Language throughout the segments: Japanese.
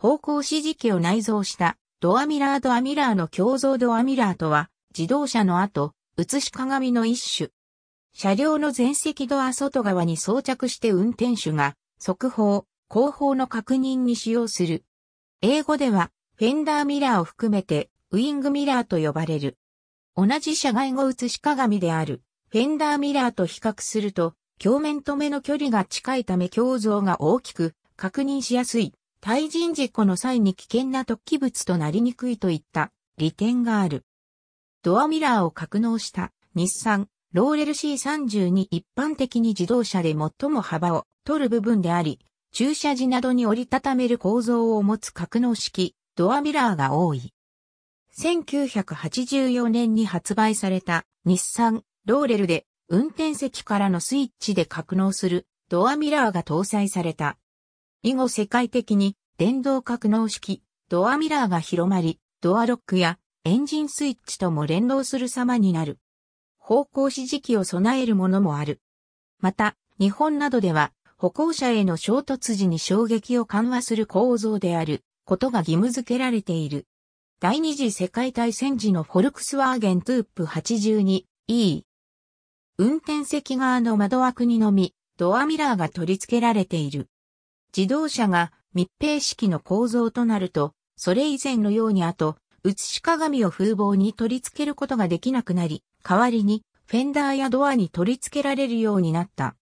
方向指示器を内蔵したドアミラードアミラーの共造ドアミラーとは自動車の後、映し鏡の一種。車両の前席ドア外側に装着して運転手が速報、後方の確認に使用する。英語ではフェンダーミラーを含めてウィングミラーと呼ばれる。同じ車外後映し鏡であるフェンダーミラーと比較すると鏡面と目の距離が近いため鏡像が大きく確認しやすい。対人事故の際に危険な突起物となりにくいといった利点がある。ドアミラーを格納した日産ローレル C32 一般的に自動車で最も幅を取る部分であり、駐車時などに折りたためる構造を持つ格納式ドアミラーが多い。1984年に発売された日産ローレルで運転席からのスイッチで格納するドアミラーが搭載された。以後世界的に電動格納式ドアミラーが広まり、ドアロックやエンジンスイッチとも連動する様になる。方向指示器を備えるものもある。また、日本などでは歩行者への衝突時に衝撃を緩和する構造であることが義務付けられている。第二次世界大戦時のフォルクスワーゲントゥープ 82E。運転席側の窓枠にのみ、ドアミラーが取り付けられている。自動車が密閉式の構造となると、それ以前のように後、映し鏡を風防に取り付けることができなくなり、代わりにフェンダーやドアに取り付けられるようになった。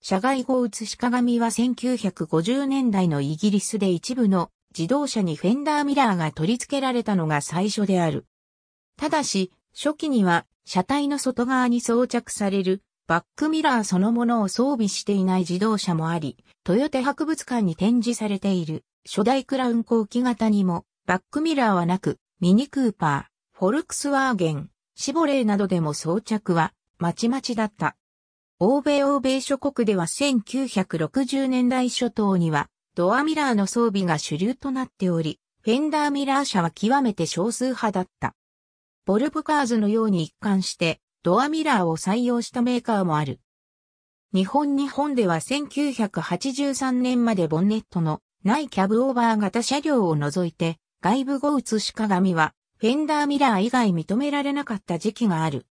車外後映し鏡は1950年代のイギリスで一部の自動車にフェンダーミラーが取り付けられたのが最初である。ただし、初期には車体の外側に装着されるバックミラーそのものを装備していない自動車もあり、トヨタ博物館に展示されている初代クラウン後期型にもバックミラーはなく、ミニクーパー、フォルクスワーゲン、シボレーなどでも装着はまちまちだった。欧米欧米諸国では1960年代初頭にはドアミラーの装備が主流となっており、フェンダーミラー車は極めて少数派だった。ボルブカーズのように一貫してドアミラーを採用したメーカーもある。日本日本では1983年までボンネットのないキャブオーバー型車両を除いて外部後映し鏡はフェンダーミラー以外認められなかった時期がある。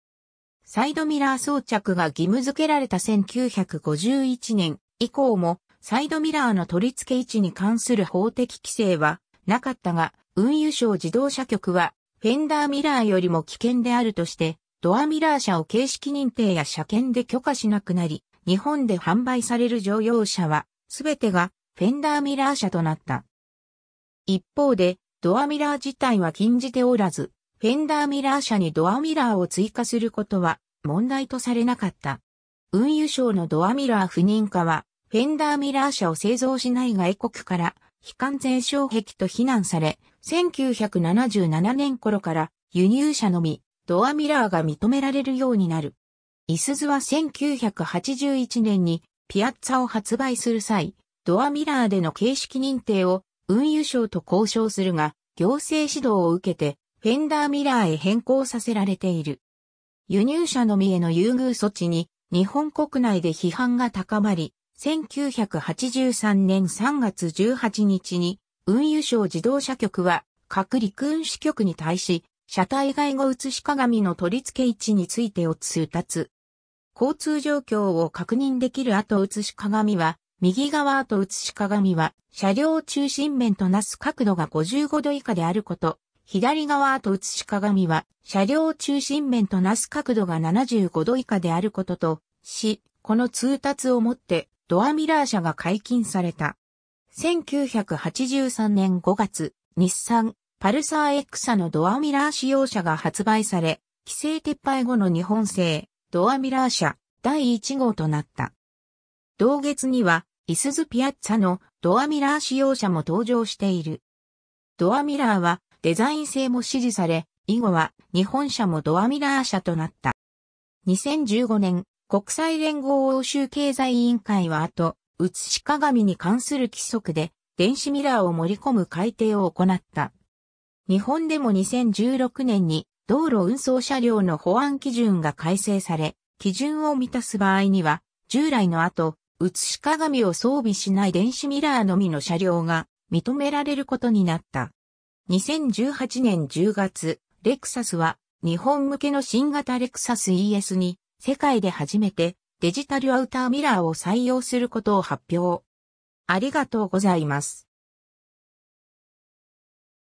サイドミラー装着が義務付けられた1951年以降もサイドミラーの取り付け位置に関する法的規制はなかったが、運輸省自動車局は、フェンダーミラーよりも危険であるとして、ドアミラー車を形式認定や車検で許可しなくなり、日本で販売される乗用車は、すべてがフェンダーミラー車となった。一方で、ドアミラー自体は禁じておらず、フェンダーミラー車にドアミラーを追加することは問題とされなかった。運輸省のドアミラー不認可は、フェンダーミラー車を製造しない外国から非完全障壁と非難され、1977年頃から輸入車のみドアミラーが認められるようになる。イスズは1981年にピアッツァを発売する際、ドアミラーでの形式認定を運輸省と交渉するが、行政指導を受けてフェンダーミラーへ変更させられている。輸入車のみへの優遇措置に日本国内で批判が高まり、1983年3月18日に運輸省自動車局は各陸運支局に対し車体外後映し鏡の取り付け位置についてを通達。交通状況を確認できる後映し鏡は右側後映し鏡は車両中心面となす角度が55度以下であること。左側後映し鏡は車両中心面となす角度が75度以下であることとし、この通達をもってドアミラー車が解禁された。1983年5月、日産、パルサー X のドアミラー使用車が発売され、規制撤廃後の日本製、ドアミラー車、第1号となった。同月には、イスズピアッツァのドアミラー使用車も登場している。ドアミラーはデザイン性も支持され、以後は日本車もドアミラー車となった。2015年、国際連合欧州経済委員会は後、写し鏡に関する規則で電子ミラーを盛り込む改定を行った。日本でも2016年に道路運送車両の保安基準が改正され、基準を満たす場合には、従来の後、写し鏡を装備しない電子ミラーのみの車両が認められることになった。2018年10月、レクサスは日本向けの新型レクサス ES に世界で初めてデジタルアウターミラーを採用することを発表。ありがとうございます。